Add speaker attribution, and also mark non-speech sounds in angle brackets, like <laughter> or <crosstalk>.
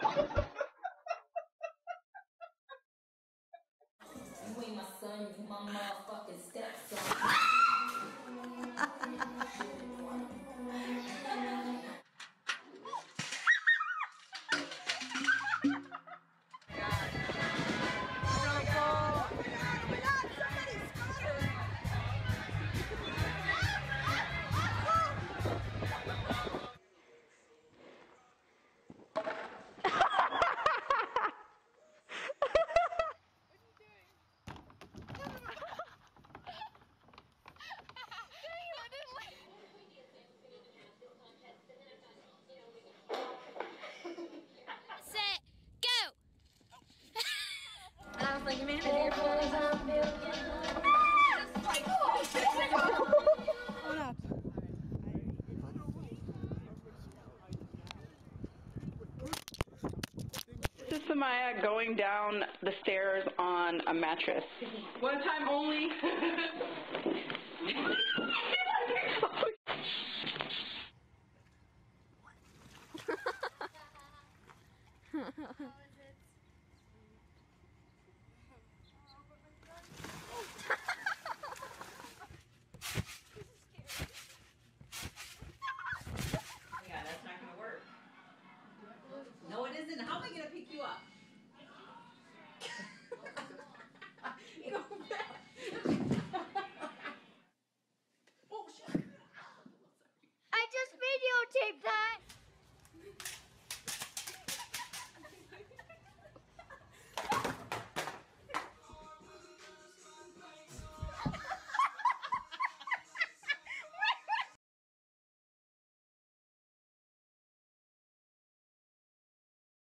Speaker 1: <laughs> you
Speaker 2: ain't my son, you my motherfucking stepson.
Speaker 3: is Samaya going down the stairs on a mattress. One time only. <laughs> <laughs>
Speaker 4: you up.